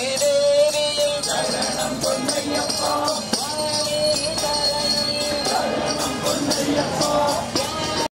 திடேரியில் சரணம் பொன்னை